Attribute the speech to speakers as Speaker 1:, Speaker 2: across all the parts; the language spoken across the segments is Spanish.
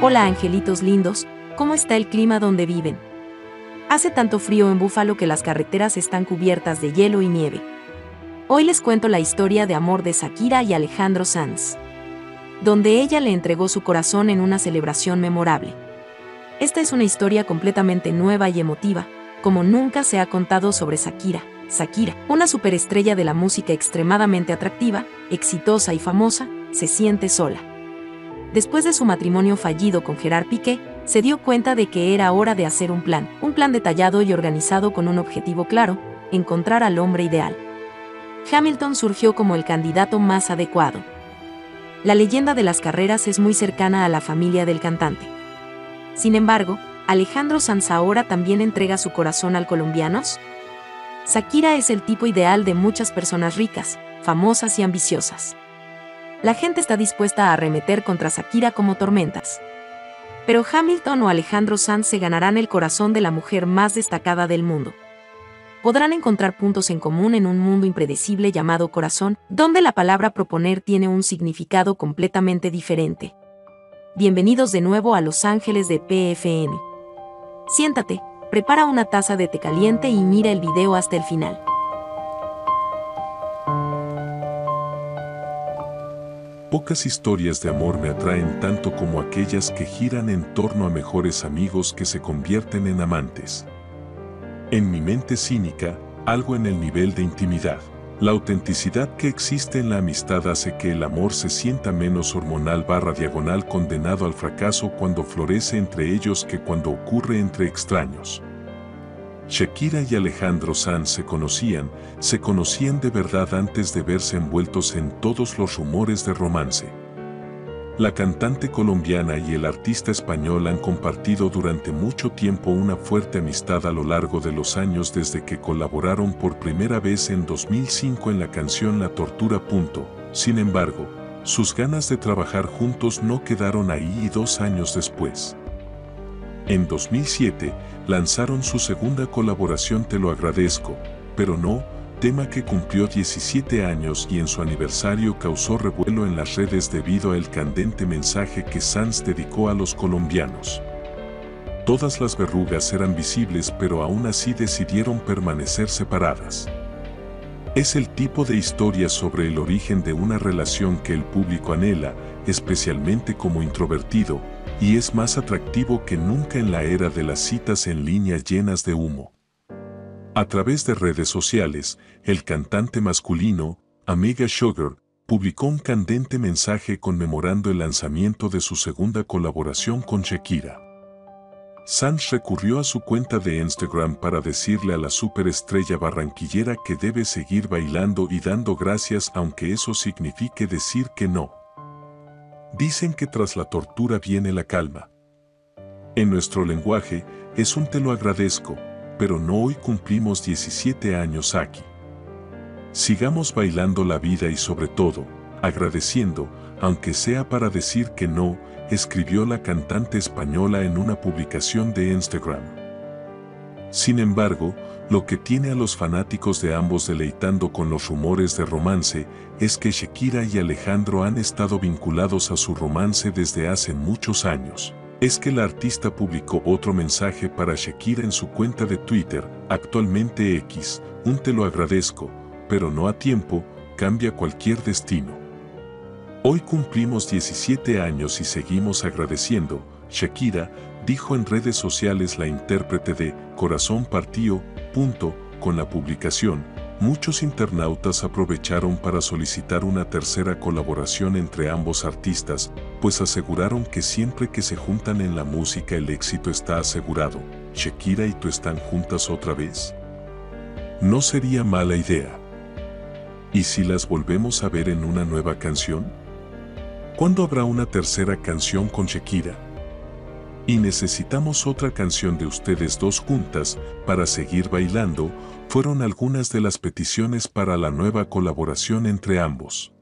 Speaker 1: Hola angelitos lindos, ¿cómo está el clima donde viven? Hace tanto frío en Búfalo que las carreteras están cubiertas de hielo y nieve. Hoy les cuento la historia de amor de Shakira y Alejandro Sanz, donde ella le entregó su corazón en una celebración memorable. Esta es una historia completamente nueva y emotiva, como nunca se ha contado sobre Shakira. Shakira, una superestrella de la música extremadamente atractiva, exitosa y famosa, se siente sola después de su matrimonio fallido con Gerard Piqué, se dio cuenta de que era hora de hacer un plan, un plan detallado y organizado con un objetivo claro, encontrar al hombre ideal. Hamilton surgió como el candidato más adecuado. La leyenda de las carreras es muy cercana a la familia del cantante. Sin embargo, Alejandro Sanz ahora también entrega su corazón al colombianos. Shakira es el tipo ideal de muchas personas ricas, famosas y ambiciosas la gente está dispuesta a arremeter contra Shakira como tormentas. Pero Hamilton o Alejandro Sanz se ganarán el corazón de la mujer más destacada del mundo. Podrán encontrar puntos en común en un mundo impredecible llamado corazón, donde la palabra proponer tiene un significado completamente diferente. Bienvenidos de nuevo a Los Ángeles de PFN. Siéntate, prepara una taza de té caliente y mira el video hasta el final.
Speaker 2: Pocas historias de amor me atraen tanto como aquellas que giran en torno a mejores amigos que se convierten en amantes. En mi mente cínica, algo en el nivel de intimidad. La autenticidad que existe en la amistad hace que el amor se sienta menos hormonal barra diagonal condenado al fracaso cuando florece entre ellos que cuando ocurre entre extraños. Shakira y Alejandro Sanz se conocían, se conocían de verdad antes de verse envueltos en todos los rumores de romance. La cantante colombiana y el artista español han compartido durante mucho tiempo una fuerte amistad a lo largo de los años desde que colaboraron por primera vez en 2005 en la canción La Tortura. Sin embargo, sus ganas de trabajar juntos no quedaron ahí y dos años después. En 2007, lanzaron su segunda colaboración Te lo agradezco, pero no, tema que cumplió 17 años y en su aniversario causó revuelo en las redes debido al candente mensaje que Sanz dedicó a los colombianos. Todas las verrugas eran visibles pero aún así decidieron permanecer separadas. Es el tipo de historia sobre el origen de una relación que el público anhela, especialmente como introvertido, y es más atractivo que nunca en la era de las citas en línea llenas de humo. A través de redes sociales, el cantante masculino, Amiga Sugar, publicó un candente mensaje conmemorando el lanzamiento de su segunda colaboración con Shakira. Sanz recurrió a su cuenta de Instagram para decirle a la superestrella barranquillera que debe seguir bailando y dando gracias aunque eso signifique decir que no. Dicen que tras la tortura viene la calma. En nuestro lenguaje es un te lo agradezco, pero no hoy cumplimos 17 años aquí. Sigamos bailando la vida y sobre todo, agradeciendo, aunque sea para decir que no, escribió la cantante española en una publicación de Instagram. Sin embargo, lo que tiene a los fanáticos de ambos deleitando con los rumores de romance es que Shakira y Alejandro han estado vinculados a su romance desde hace muchos años. Es que la artista publicó otro mensaje para Shakira en su cuenta de Twitter, actualmente X, un te lo agradezco, pero no a tiempo, cambia cualquier destino. Hoy cumplimos 17 años y seguimos agradeciendo, Shakira, dijo en redes sociales la intérprete de Corazón Partido, punto, con la publicación, muchos internautas aprovecharon para solicitar una tercera colaboración entre ambos artistas, pues aseguraron que siempre que se juntan en la música el éxito está asegurado. Shakira y tú están juntas otra vez. No sería mala idea. ¿Y si las volvemos a ver en una nueva canción? ¿Cuándo habrá una tercera canción con Shakira? Y necesitamos otra canción de ustedes dos juntas para seguir bailando, fueron algunas de las peticiones para la nueva colaboración entre ambos.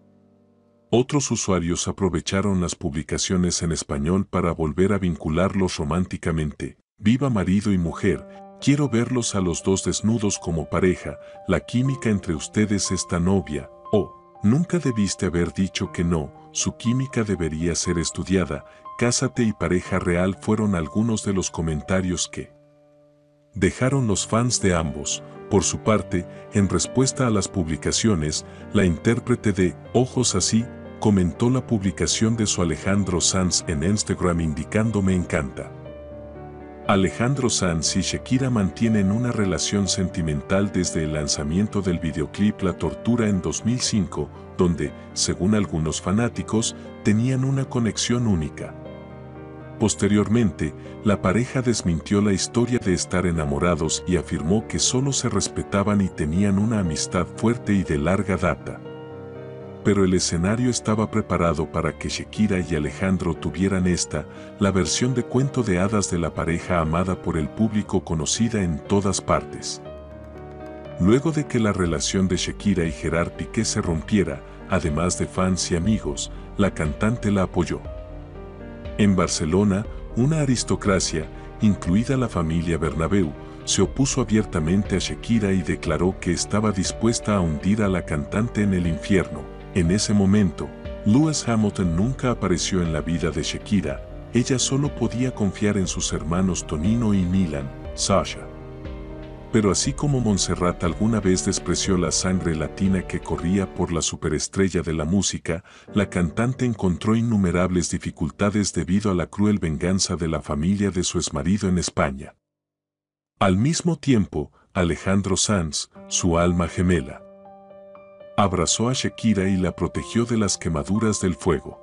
Speaker 2: Otros usuarios aprovecharon las publicaciones en español para volver a vincularlos románticamente. Viva marido y mujer, quiero verlos a los dos desnudos como pareja, la química entre ustedes está novia, oh, nunca debiste haber dicho que no, su química debería ser estudiada, Cásate y pareja real fueron algunos de los comentarios que dejaron los fans de ambos. Por su parte, en respuesta a las publicaciones, la intérprete de Ojos así comentó la publicación de su Alejandro Sanz en Instagram indicando me encanta. Alejandro Sanz y Shakira mantienen una relación sentimental desde el lanzamiento del videoclip La Tortura en 2005, donde, según algunos fanáticos, tenían una conexión única. Posteriormente, la pareja desmintió la historia de estar enamorados y afirmó que solo se respetaban y tenían una amistad fuerte y de larga data. Pero el escenario estaba preparado para que Shakira y Alejandro tuvieran esta, la versión de cuento de hadas de la pareja amada por el público conocida en todas partes. Luego de que la relación de Shakira y Gerard Piqué se rompiera, además de fans y amigos, la cantante la apoyó. En Barcelona, una aristocracia, incluida la familia Bernabeu, se opuso abiertamente a Shakira y declaró que estaba dispuesta a hundir a la cantante en el infierno. En ese momento, Lewis Hamilton nunca apareció en la vida de Shakira, ella solo podía confiar en sus hermanos Tonino y Milan, Sasha. Pero así como Montserrat alguna vez despreció la sangre latina que corría por la superestrella de la música, la cantante encontró innumerables dificultades debido a la cruel venganza de la familia de su exmarido en España. Al mismo tiempo, Alejandro Sanz, su alma gemela, abrazó a Shakira y la protegió de las quemaduras del fuego.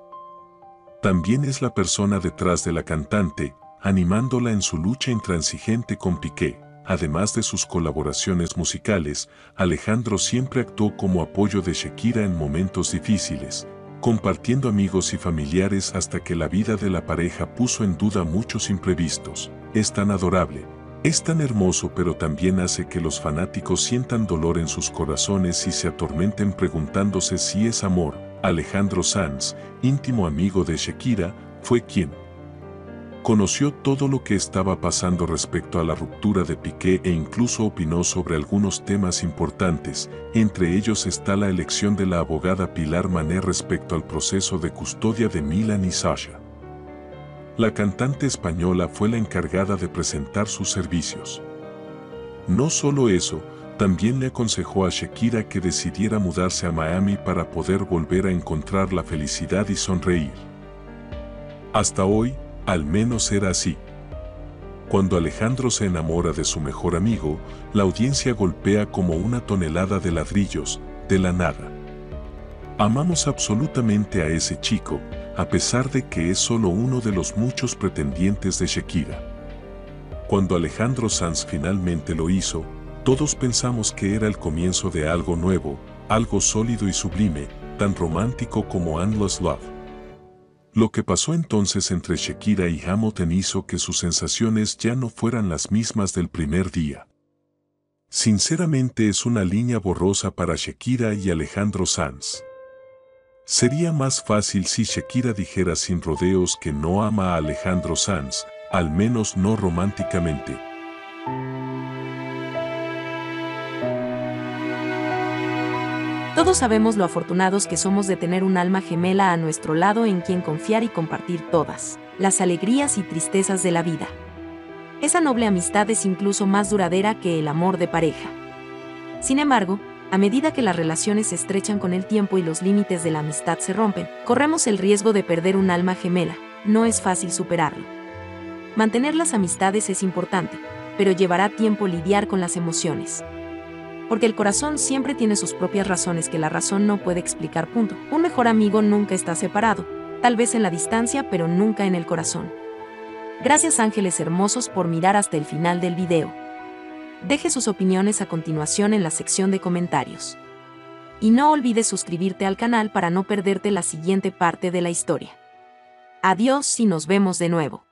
Speaker 2: También es la persona detrás de la cantante, animándola en su lucha intransigente con Piqué. Además de sus colaboraciones musicales, Alejandro siempre actuó como apoyo de Shakira en momentos difíciles, compartiendo amigos y familiares hasta que la vida de la pareja puso en duda muchos imprevistos. Es tan adorable, es tan hermoso pero también hace que los fanáticos sientan dolor en sus corazones y se atormenten preguntándose si es amor. Alejandro Sanz, íntimo amigo de Shakira, fue quien conoció todo lo que estaba pasando respecto a la ruptura de Piqué e incluso opinó sobre algunos temas importantes, entre ellos está la elección de la abogada Pilar Mané respecto al proceso de custodia de Milan y Sasha. La cantante española fue la encargada de presentar sus servicios. No solo eso, también le aconsejó a Shakira que decidiera mudarse a Miami para poder volver a encontrar la felicidad y sonreír. Hasta hoy, al menos era así. Cuando Alejandro se enamora de su mejor amigo, la audiencia golpea como una tonelada de ladrillos, de la nada. Amamos absolutamente a ese chico, a pesar de que es solo uno de los muchos pretendientes de Shakira. Cuando Alejandro Sanz finalmente lo hizo, todos pensamos que era el comienzo de algo nuevo, algo sólido y sublime, tan romántico como Endless Love. Lo que pasó entonces entre Shakira y Hamilton hizo que sus sensaciones ya no fueran las mismas del primer día. Sinceramente es una línea borrosa para Shakira y Alejandro Sanz. Sería más fácil si Shakira dijera sin rodeos que no ama a Alejandro Sanz, al menos no románticamente.
Speaker 1: Todos sabemos lo afortunados que somos de tener un alma gemela a nuestro lado en quien confiar y compartir todas las alegrías y tristezas de la vida. Esa noble amistad es incluso más duradera que el amor de pareja. Sin embargo, a medida que las relaciones se estrechan con el tiempo y los límites de la amistad se rompen, corremos el riesgo de perder un alma gemela. No es fácil superarlo. Mantener las amistades es importante, pero llevará tiempo lidiar con las emociones porque el corazón siempre tiene sus propias razones que la razón no puede explicar. Punto. Un mejor amigo nunca está separado, tal vez en la distancia, pero nunca en el corazón. Gracias ángeles hermosos por mirar hasta el final del video. Deje sus opiniones a continuación en la sección de comentarios. Y no olvides suscribirte al canal para no perderte la siguiente parte de la historia. Adiós y nos vemos de nuevo.